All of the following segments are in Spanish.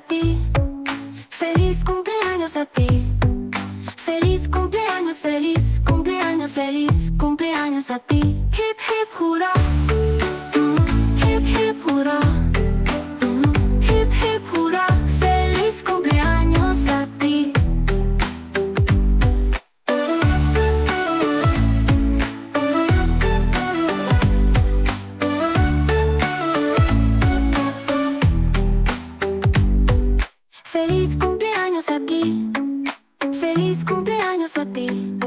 ti. Feliz cumpleaños a ti. Feliz cumpleaños, feliz cumpleaños, feliz cumpleaños a ti. cumpleaños a ti. Feliz cumpleaños a ti.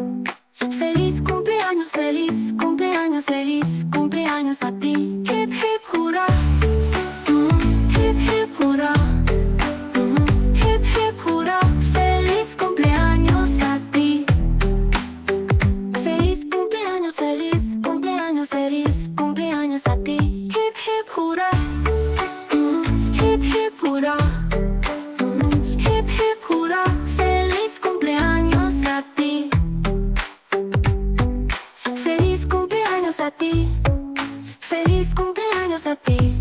Feliz cumpleaños a ti.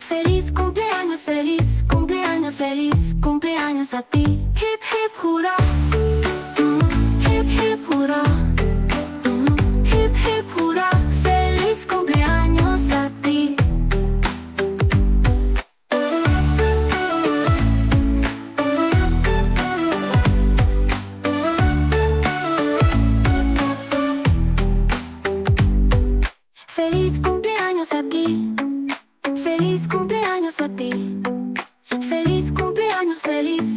Feliz cumpleaños, feliz cumpleaños, feliz cumpleaños a ti. Hip hip hurra. Mm, hip hip hurra. Feliz cumpleaños a ti. Feliz cumpleaños a ti. Feliz cumpleaños, feliz.